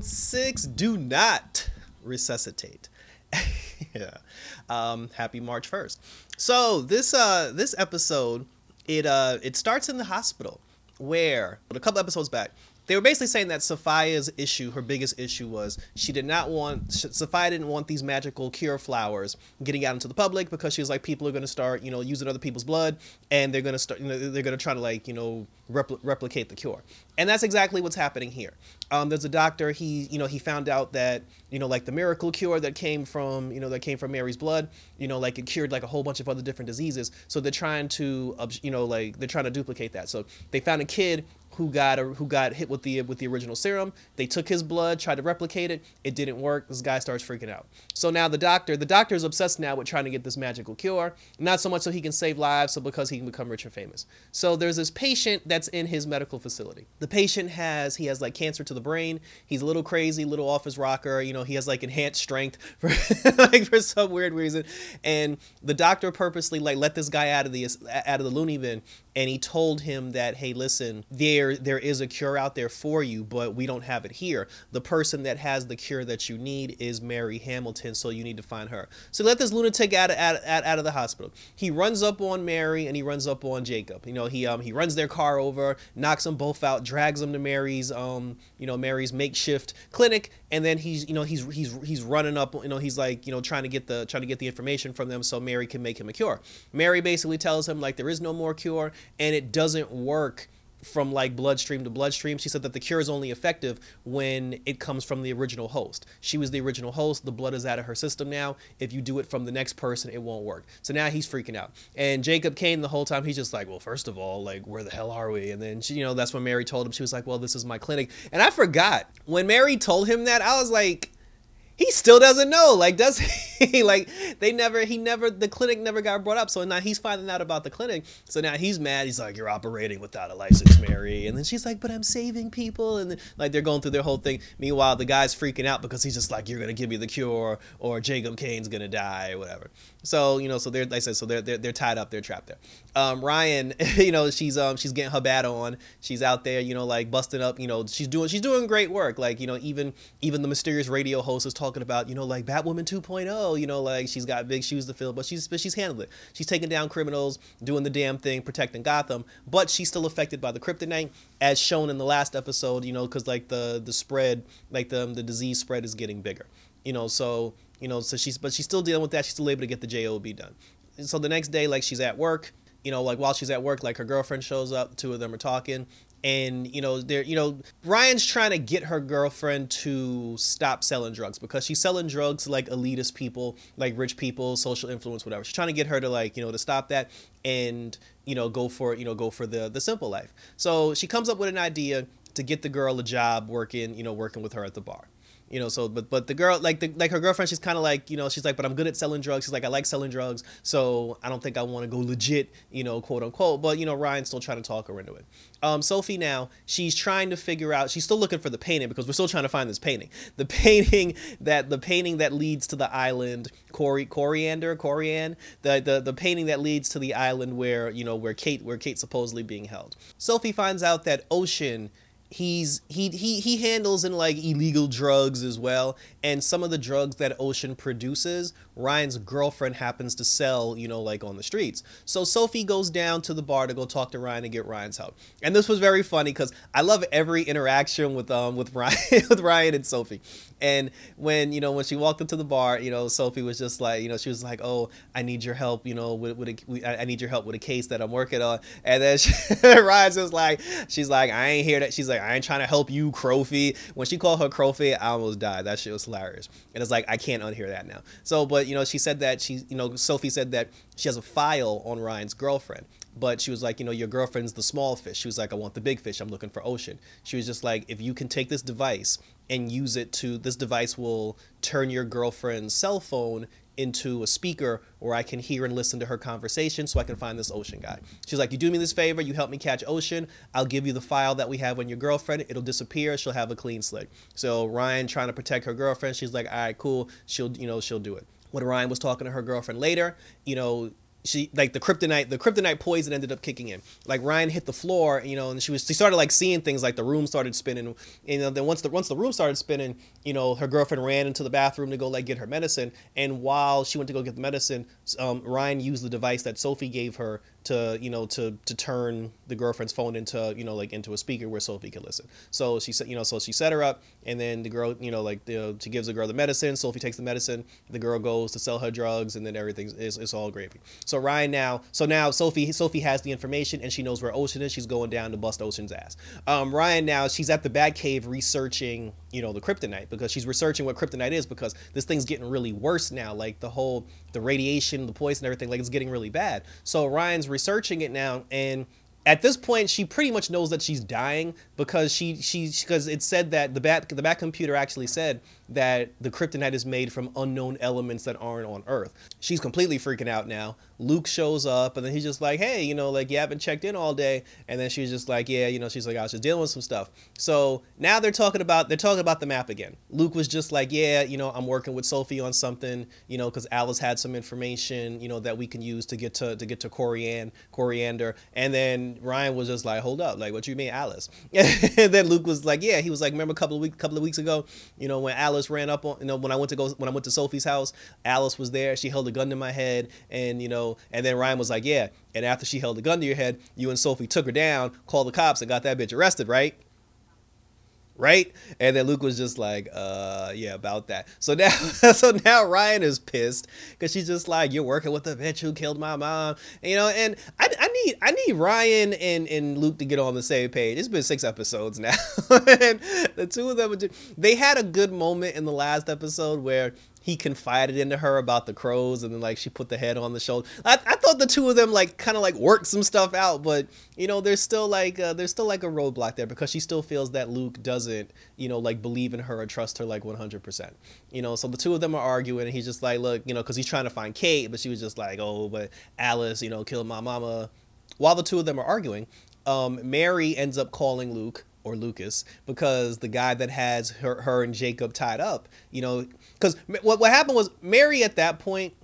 episode six. Do not resuscitate. yeah. Um, happy March first. So this uh this episode it uh it starts in the hospital where a couple episodes back they were basically saying that Sophia's issue, her biggest issue was she did not want Sophia didn't want these magical cure flowers getting out into the public because she was like people are going to start you know using other people's blood and they're going to start you know they're going to try to like you know repl- replicate the cure. And that's exactly what's happening here. Um, there's a doctor he you know he found out that you know like the miracle cure that came from you know that came from Mary's blood you know like it cured like a whole bunch of other different diseases. So they're trying to you know like they're trying to duplicate that. So they found a kid who got a, who got hit with the with the original serum. They took his blood, tried to replicate it. It didn't work. This guy starts freaking out. So now the doctor, the doctor is obsessed now with trying to get this magical cure. Not so much so he can save lives, so because he can become rich and famous. So there's this patient that's in his medical facility. The patient has he has like cancer to the brain. He's a little crazy, little off his rocker. You know, he has like enhanced strength for like for some weird reason. And the doctor purposely like let this guy out of the out of the loony bin and he told him that hey listen there there is a cure out there for you but we don't have it here. The person that has the cure that you need is mary hamilton so you need to find her. So let this lunatic out of, out, out of the hospital. He runs up on mary and he runs up on jacob. You know he um he runs their car over knocks them both out drags them to mary's um you know mary's makeshift clinic and then he's you know he's he's he's running up you know he's like you know trying to get the trying to get the information from them so mary can make him a cure. Mary basically tells him like there is no more cure and it doesn't work from like bloodstream to bloodstream. She said that the cure is only effective when it comes from the original host. She was the original host. The blood is out of her system now. If you do it from the next person, it won't work. So now he's freaking out. And Jacob Kane the whole time he's just like, well, first of all, like where the hell are we? And then she, you know, that's when Mary told him she was like, well, this is my clinic. And I forgot when Mary told him that I was like he still doesn't know. Like, does he? like, they never, he never, the clinic never got brought up. So now he's finding out about the clinic. So now he's mad. He's like, you're operating without a license, Mary. And then she's like, but I'm saving people. And then, like, they're going through their whole thing. Meanwhile, the guy's freaking out because he's just like, you're going to give me the cure or Jacob Kane's going to die or whatever. So, you know, so they're, like I said, so they're, they're, they're tied up. They're trapped there. Um, Ryan, you know, she's, um, she's getting her bat on. She's out there, you know, like busting up, you know, she's doing, she's doing great work. Like, you know, even, even the mysterious radio host is talking about, you know, like Batwoman 2.0, you know, like she's got big shoes to fill, but she's but she's handled it. She's taking down criminals, doing the damn thing, protecting Gotham, but she's still affected by the kryptonite, as shown in the last episode, you know, because like the the spread, like the the disease spread is getting bigger, you know, so you know, so she's but she's still dealing with that. She's still able to get the job done. And so the next day, like she's at work, you know, like while she's at work, like her girlfriend shows up, two of them are talking, and you know they're you know ryan's trying to get her girlfriend to stop selling drugs because she's selling drugs to like elitist people like rich people social influence whatever. She's trying to get her to like you know to stop that and you know go for you know go for the the simple life. So she comes up with an idea to get the girl a job working you know working with her at the bar you know so but but the girl like the like her girlfriend she's kind of like you know she's like but i'm good at selling drugs. She's like i like selling drugs so i don't think i want to go legit you know quote unquote. But you know ryan's still trying to talk her into it. Um sophie now she's trying to figure out she's still looking for the painting because we're still trying to find this painting. The painting that the painting that leads to the island Cori, coriander corian the, the the painting that leads to the island where you know where kate where kate's supposedly being held. Sophie finds out that ocean he's he he he handles in like illegal drugs as well and some of the drugs that ocean produces ryan's girlfriend happens to sell you know like on the streets so sophie goes down to the bar to go talk to ryan and get ryan's help and this was very funny because i love every interaction with um with ryan with ryan and sophie and when you know when she walked into the bar you know sophie was just like you know she was like oh i need your help you know with, with a, i need your help with a case that i'm working on and then she, ryan's just like she's like i ain't here that she's like I ain't trying to help you, Crofy. When she called her Crofy, I almost died. That shit was hilarious. And it's like, I can't unhear that now. So, but, you know, she said that she, you know, Sophie said that she has a file on Ryan's girlfriend. But she was like, you know, your girlfriend's the small fish. She was like, I want the big fish. I'm looking for ocean. She was just like, if you can take this device and use it to, this device will turn your girlfriend's cell phone into a speaker where I can hear and listen to her conversation so I can find this Ocean guy. She's like, You do me this favor, you help me catch Ocean, I'll give you the file that we have on your girlfriend, it'll disappear, she'll have a clean slate. So Ryan trying to protect her girlfriend, she's like, All right, cool, she'll, you know, she'll do it. When Ryan was talking to her girlfriend later, you know, she like the kryptonite the kryptonite poison ended up kicking in. Like ryan hit the floor you know and she was she started like seeing things like the room started spinning. You know then once the once the room started spinning you know her girlfriend ran into the bathroom to go like get her medicine. And while she went to go get the medicine um, ryan used the device that sophie gave her to you know to to turn the girlfriend's phone into you know like into a speaker where Sophie can listen. So she said you know so she set her up and then the girl you know like the, she gives the girl the medicine. Sophie takes the medicine. The girl goes to sell her drugs and then everything is is all gravy. So Ryan now so now Sophie Sophie has the information and she knows where Ocean is. She's going down to bust Ocean's ass. Um, Ryan now she's at the Batcave researching you know the kryptonite because she's researching what kryptonite is because this thing's getting really worse now. Like the whole the radiation, the poison, everything like it's getting really bad. So Ryan's researching it now and at this point she pretty much knows that she's dying because she she because it said that the bat the bat computer actually said that the kryptonite is made from unknown elements that aren't on earth. She's completely freaking out now. Luke shows up and then he's just like hey you know like you haven't checked in all day. And then she's just like yeah you know she's like i was just dealing with some stuff. So now they're talking about they're talking about the map again. Luke was just like yeah you know i'm working with sophie on something you know because alice had some information you know that we can use to get to to get to corian coriander. And then Ryan was just like, "Hold up, like, what you mean, Alice?" and then Luke was like, "Yeah." He was like, "Remember a couple of weeks, couple of weeks ago, you know, when Alice ran up on, you know, when I went to go, when I went to Sophie's house, Alice was there. She held a gun to my head, and you know, and then Ryan was like, "Yeah." And after she held a gun to your head, you and Sophie took her down, called the cops, and got that bitch arrested, right? Right? And then Luke was just like, uh, yeah, about that. So now, so now Ryan is pissed because she's just like, you're working with the bitch who killed my mom, you know. And I, I need, I need Ryan and and Luke to get on the same page. It's been six episodes now, and the two of them, they had a good moment in the last episode where he confided into her about the crows and then like she put the head on the shoulder. I, I thought the two of them like kind of like worked some stuff out but you know there's still like uh, there's still like a roadblock there because she still feels that luke doesn't you know like believe in her or trust her like 100% you know so the two of them are arguing and he's just like look you know because he's trying to find kate but she was just like oh but alice you know killed my mama. While the two of them are arguing um, mary ends up calling luke or Lucas because the guy that has her, her and Jacob tied up, you know, because what, what happened was Mary at that point,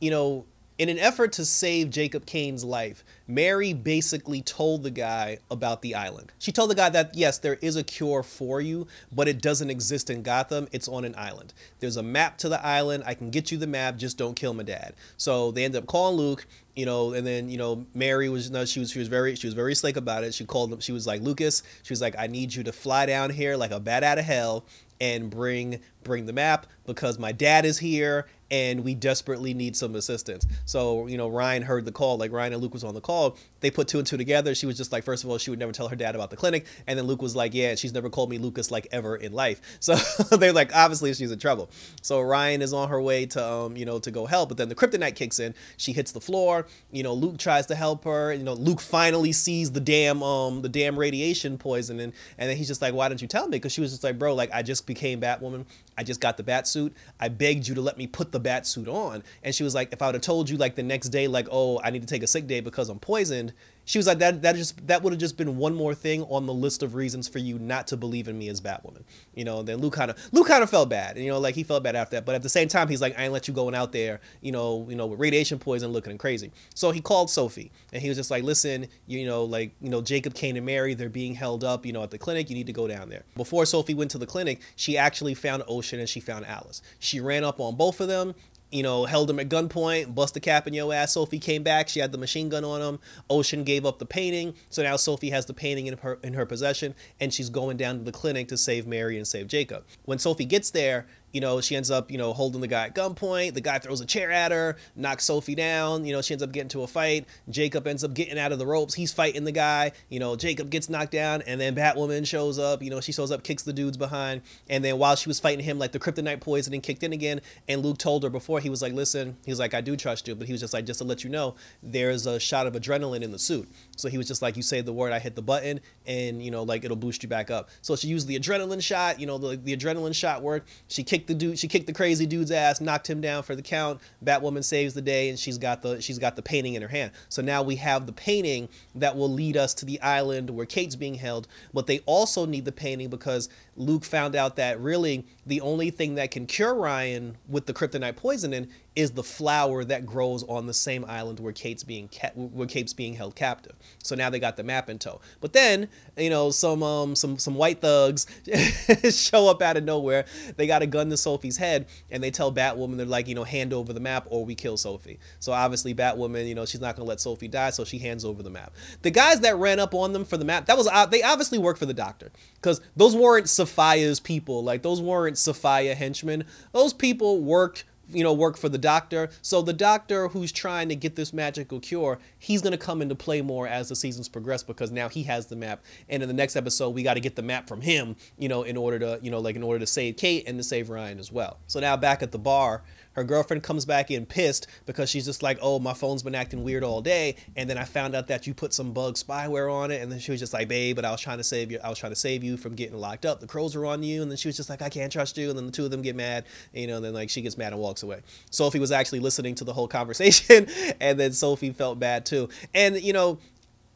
you know, in an effort to save Jacob Kane's life, Mary basically told the guy about the island. She told the guy that, yes, there is a cure for you, but it doesn't exist in Gotham. It's on an island. There's a map to the island. I can get you the map. Just don't kill my dad. So they end up calling Luke, you know, and then, you know, Mary was, no, she was, she was very, she was very slick about it. She called him, she was like, Lucas, she was like, I need you to fly down here like a bat out of hell and bring bring the map because my dad is here and we desperately need some assistance. So, you know, Ryan heard the call, like Ryan and Luke was on the call. They put two and two together. She was just like, first of all, she would never tell her dad about the clinic. And then Luke was like, yeah, she's never called me Lucas like ever in life. So they're like, obviously she's in trouble. So Ryan is on her way to, um, you know, to go help. But then the kryptonite kicks in. She hits the floor. You know, Luke tries to help her. You know, Luke finally sees the damn, um, the damn radiation poisoning. And, then he's just like, why didn't you tell me? Because she was just like, bro, like I just became Batwoman. I just got the bat suit. I begged you to let me put the bat suit on. And she was like, if I would have told you like the next day, like, oh, I need to take a sick day because I'm poisoned, she was like that that just that would have just been one more thing on the list of reasons for you not to believe in me as Batwoman. You know, then Luke kind of Luke kind of felt bad. and You know, like he felt bad after that. But at the same time, he's like, I ain't let you going out there, you know, you know, with radiation poison looking crazy. So he called Sophie and he was just like, listen, you know, like, you know, Jacob Kane and Mary, they're being held up, you know, at the clinic. You need to go down there. Before Sophie went to the clinic, she actually found Ocean and she found Alice. She ran up on both of them you know, held him at gunpoint, bust the cap in your ass. Sophie came back. She had the machine gun on him. Ocean gave up the painting. So now Sophie has the painting in her in her possession, and she's going down to the clinic to save Mary and save Jacob. When Sophie gets there, you know, she ends up, you know, holding the guy at gunpoint. The guy throws a chair at her, knocks Sophie down. You know, she ends up getting to a fight. Jacob ends up getting out of the ropes. He's fighting the guy. You know, Jacob gets knocked down, and then Batwoman shows up. You know, she shows up, kicks the dudes behind. And then while she was fighting him, like the kryptonite poisoning kicked in again. And Luke told her before, he was like, listen, he was like, I do trust you. But he was just like, just to let you know, there's a shot of adrenaline in the suit. So he was just like, you say the word, I hit the button, and, you know, like it'll boost you back up. So she used the adrenaline shot. You know, the, the adrenaline shot worked. She kicked the dude, she kicked the crazy dude's ass, knocked him down for the count. Batwoman saves the day, and she's got the she's got the painting in her hand. So now we have the painting that will lead us to the island where Kate's being held. But they also need the painting because Luke found out that really the only thing that can cure Ryan with the kryptonite poisoning is the flower that grows on the same island where Kate's being where Kate's being held captive. So now they got the map in tow. But then, you know, some um some some white thugs show up out of nowhere. They got a gun to Sophie's head and they tell Batwoman they're like, you know, hand over the map or we kill Sophie. So obviously Batwoman, you know, she's not going to let Sophie die, so she hands over the map. The guys that ran up on them for the map, that was uh, they obviously work for the doctor cuz those weren't Sophia's people. Like those weren't Sophia henchmen. Those people worked you know, work for the doctor. So the doctor who's trying to get this magical cure, he's going to come into play more as the seasons progress because now he has the map. And in the next episode, we got to get the map from him, you know, in order to, you know, like in order to save Kate and to save Ryan as well. So now back at the bar, her girlfriend comes back in pissed because she's just like, oh, my phone's been acting weird all day. And then I found out that you put some bug spyware on it. And then she was just like, babe, but I was trying to save you. I was trying to save you from getting locked up. The crows are on you. And then she was just like, I can't trust you. And then the two of them get mad, you know, and then like she gets mad and walks away. Sophie was actually listening to the whole conversation. and then Sophie felt bad too. And, you know,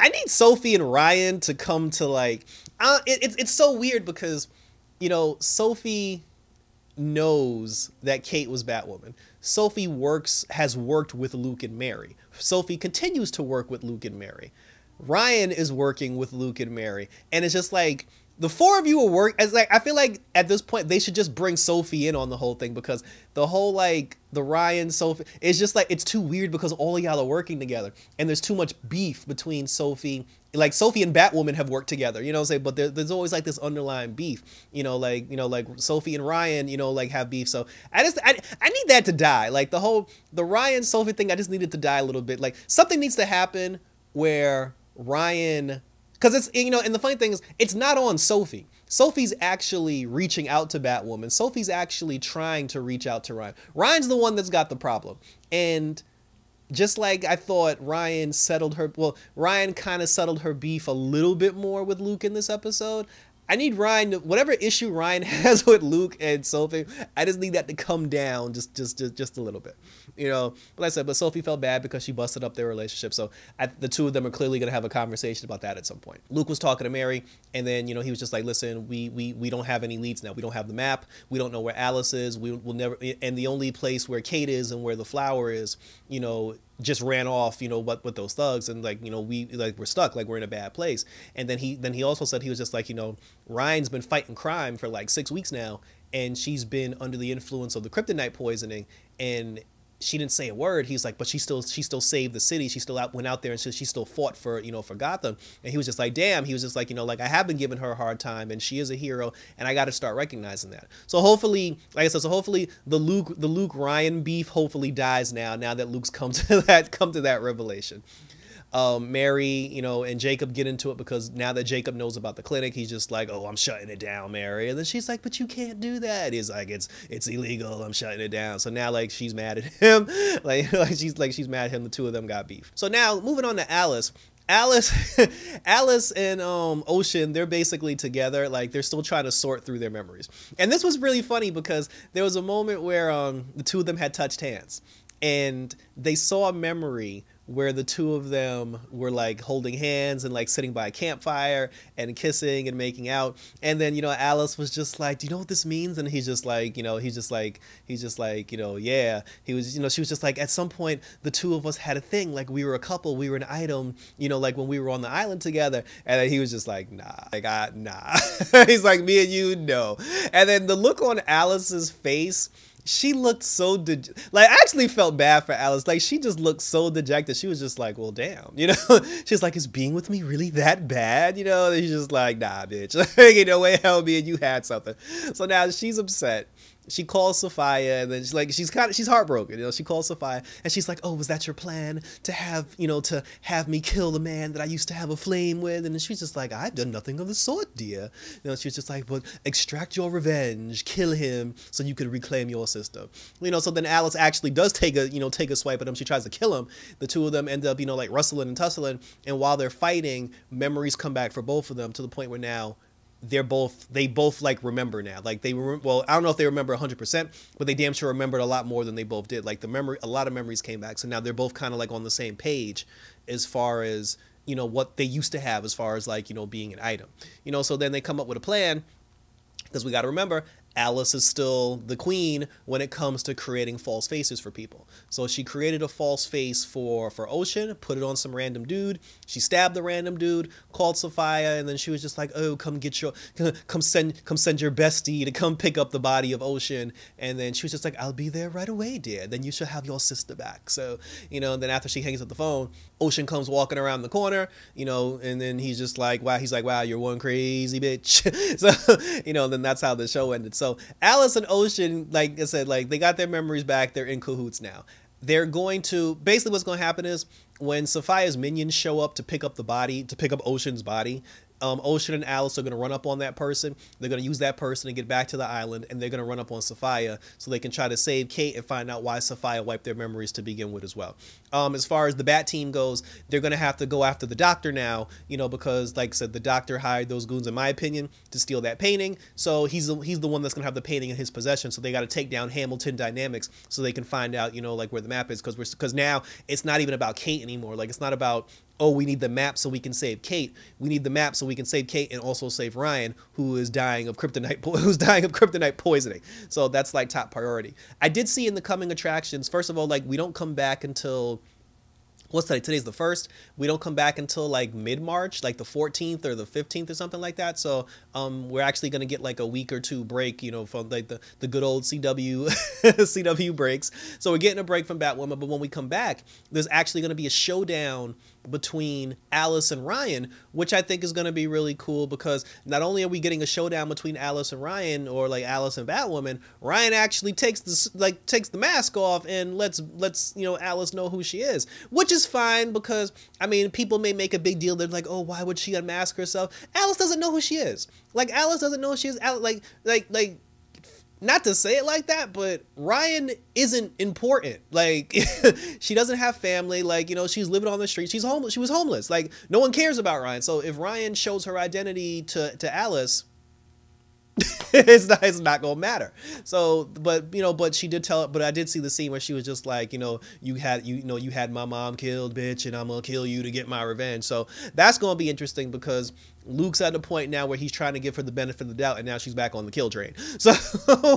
I need Sophie and Ryan to come to like, uh, it, it's, it's so weird because, you know, Sophie knows that Kate was Batwoman. Sophie works has worked with Luke and Mary. Sophie continues to work with Luke and Mary. Ryan is working with Luke and Mary. And it's just like the four of you will work as like I feel like at this point they should just bring Sophie in on the whole thing because the whole like the Ryan Sophie it's just like it's too weird because all of y'all are working together and there's too much beef between Sophie like Sophie and Batwoman have worked together, you know, say, but there, there's always like this underlying beef, you know, like you know, like Sophie and Ryan, you know, like have beef. So I just I, I need that to die. Like the whole the Ryan Sophie thing, I just needed to die a little bit. Like something needs to happen where Ryan because it's, you know, and the funny thing is, it's not on Sophie. Sophie's actually reaching out to Batwoman. Sophie's actually trying to reach out to Ryan. Ryan's the one that's got the problem. And just like I thought Ryan settled her, well, Ryan kind of settled her beef a little bit more with Luke in this episode. I need Ryan, whatever issue Ryan has with Luke and Sophie, I just need that to come down just, just, just, just a little bit, you know. Like I said, but Sophie felt bad because she busted up their relationship. So I, the two of them are clearly gonna have a conversation about that at some point. Luke was talking to Mary, and then you know he was just like, "Listen, we we we don't have any leads now. We don't have the map. We don't know where Alice is. We will never. And the only place where Kate is and where the flower is, you know, just ran off, you know, what with those thugs, and like, you know, we like we're stuck, like we're in a bad place. And then he then he also said he was just like, you know, Ryan's been fighting crime for like six weeks now, and she's been under the influence of the kryptonite poisoning, and she didn't say a word. He's like, but she still she still saved the city. She still out went out there and she, she still fought for you know for Gotham. And he was just like, damn. He was just like, you know, like I have been giving her a hard time, and she is a hero, and I got to start recognizing that. So hopefully, like I said, so hopefully the Luke the Luke Ryan beef hopefully dies now. Now that Luke's come to that come to that revelation um, Mary, you know, and Jacob get into it because now that Jacob knows about the clinic, he's just like, "Oh, I'm shutting it down, Mary." And then she's like, "But you can't do that." He's like, "It's it's illegal. I'm shutting it down." So now like she's mad at him, like like she's like she's mad at him. The two of them got beef. So now moving on to Alice. Alice, Alice and um, Ocean, they're basically together. Like they're still trying to sort through their memories. And this was really funny because there was a moment where um, the two of them had touched hands, and they saw a memory where the two of them were like holding hands and like sitting by a campfire and kissing and making out. And then you know alice was just like do you know what this means? And he's just like you know he's just like he's just like you know yeah. He was you know she was just like at some point the two of us had a thing like we were a couple we were an item you know like when we were on the island together. And then he was just like nah like I, nah. He's like me and you no. And then the look on alice's face she looked so de- like I actually felt bad for Alice. Like she just looked so dejected. She was just like, "Well, damn," you know. She's like, "Is being with me really that bad?" You know. And he's just like, "Nah, bitch. You know, way hell, me and you had something." So now she's upset she calls Sophia and then she's like she's kind of she's heartbroken you know she calls Sophia and she's like oh was that your plan to have you know to have me kill the man that I used to have a flame with? And she's just like I've done nothing of the sort dear. You know she's just like but extract your revenge kill him so you can reclaim your sister. You know so then Alice actually does take a you know take a swipe at him. She tries to kill him. The two of them end up you know like rustling and tussling. And while they're fighting memories come back for both of them to the point where now they're both they both like remember now. Like they were well i don't know if they remember 100% but they damn sure remembered a lot more than they both did. Like the memory a lot of memories came back. So now they're both kind of like on the same page as far as you know what they used to have as far as like you know being an item. You know so then they come up with a plan because we got to remember Alice is still the queen when it comes to creating false faces for people. So she created a false face for for Ocean, put it on some random dude. She stabbed the random dude, called Sophia, and then she was just like, "Oh, come get your come send come send your bestie to come pick up the body of Ocean." And then she was just like, "I'll be there right away, dear. Then you should have your sister back." So, you know, and then after she hangs up the phone, Ocean comes walking around the corner, you know, and then he's just like, "Wow," he's like, "Wow, you're one crazy bitch." so, you know, then that's how the show ended. So Alice and Ocean, like I said, like they got their memories back. They're in cahoots now. They're going to basically what's going to happen is when Sophia's minions show up to pick up the body, to pick up Ocean's body, um, Ocean and Alice are going to run up on that person. They're going to use that person to get back to the island, and they're going to run up on Sophia so they can try to save Kate and find out why Sophia wiped their memories to begin with as well. Um, as far as the Bat team goes, they're going to have to go after the Doctor now, you know, because like I said, the Doctor hired those goons, in my opinion, to steal that painting. So he's the, he's the one that's going to have the painting in his possession. So they got to take down Hamilton Dynamics so they can find out, you know, like where the map is, because because now it's not even about Kate anymore. Like it's not about oh, we need the map so we can save Kate. We need the map so we can save Kate and also save Ryan, who is dying of kryptonite, who's dying of kryptonite poisoning. So that's like top priority. I did see in the coming attractions. First of all, like we don't come back until what's today? Today's the first. We don't come back until like mid March, like the 14th or the 15th or something like that. So um, we're actually gonna get like a week or two break, you know, from like the the good old CW CW breaks. So we're getting a break from Batwoman, but when we come back, there's actually gonna be a showdown between Alice and Ryan, which I think is going to be really cool because not only are we getting a showdown between Alice and Ryan or like Alice and Batwoman, Ryan actually takes the like takes the mask off and lets lets you know Alice know who she is, which is fine because I mean people may make a big deal. They're like, oh, why would she unmask herself? Alice doesn't know who she is. Like Alice doesn't know she is. Like like like not to say it like that, but Ryan isn't important. Like she doesn't have family. Like, you know, she's living on the street. She's homeless. She was homeless. Like no one cares about Ryan. So if Ryan shows her identity to to Alice, it's not it's not gonna matter. So, but you know, but she did tell. It. But I did see the scene where she was just like, you know, you had you, you know you had my mom killed, bitch, and I'm gonna kill you to get my revenge. So that's gonna be interesting because Luke's at a point now where he's trying to give her the benefit of the doubt, and now she's back on the kill train. So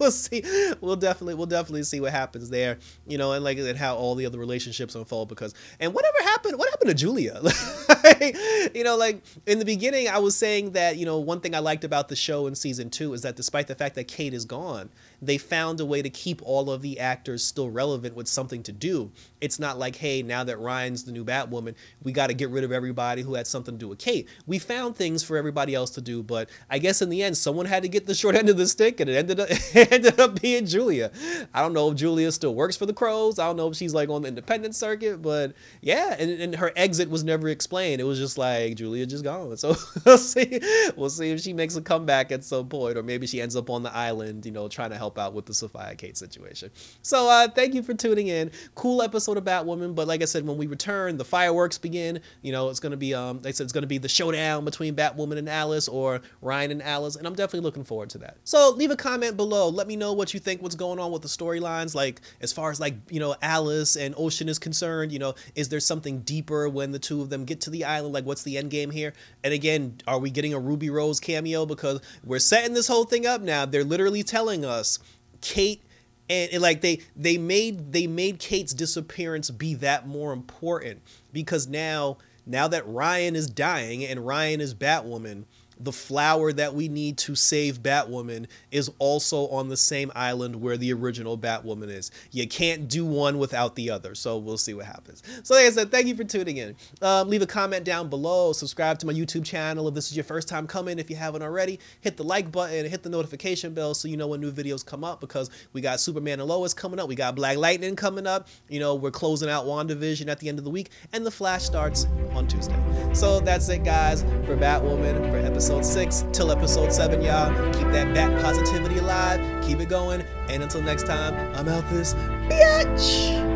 we'll see. We'll definitely, we'll definitely see what happens there. You know, and like and how all the other relationships unfold. Because and whatever happened, what happened to Julia? you know, like in the beginning, I was saying that you know one thing I liked about the show in season two is that despite the fact that Kate is gone, they found a way to keep all of the actors still relevant with something to do. It's not like, hey, now that Ryan's the new Batwoman, we got to get rid of everybody who had something to do with Kate. We found things for everybody else to do, but I guess in the end, someone had to get the short end of the stick, and it ended up ended up being Julia. I don't know if Julia still works for the Crows. I don't know if she's like on the independent circuit, but yeah, and, and her exit was never explained. It was just like Julia just gone. So we'll see. We'll see if she makes a comeback at some point, or maybe she ends up on the island, you know, trying to help out with the Sophia Kate situation. So uh, thank you for tuning in. Cool episode of Batwoman, but like I said, when we return, the fireworks begin. You know, it's gonna be um, they said it's gonna be the showdown between Batwoman and Alice, or Ryan and Alice, and I'm definitely looking forward to that. So leave a comment below. Let me know what you think. What's going on with the storylines? Like as far as like you know Alice and Ocean is concerned. You know, is there something deeper when the two of them get to the island? Like what's the end game here? And again, are we getting a Ruby Rose cameo? Because we're setting this whole thing up now. They're literally telling us Kate and, and, like they they made they made Kate's disappearance be that more important because now now that Ryan is dying and Ryan is Batwoman, the flower that we need to save Batwoman is also on the same island where the original Batwoman is. You can't do one without the other, so we'll see what happens. So like I said, thank you for tuning in. Um, leave a comment down below, subscribe to my YouTube channel if this is your first time coming, if you haven't already. Hit the like button, hit the notification bell so you know when new videos come up because we got Superman and Lois coming up, we got Black Lightning coming up, you know, we're closing out WandaVision at the end of the week, and The Flash starts on Tuesday. So that's it guys for Batwoman for episode episode 6 till episode 7, y'all. Keep that bat positivity alive. Keep it going. And until next time, I'm out this bitch.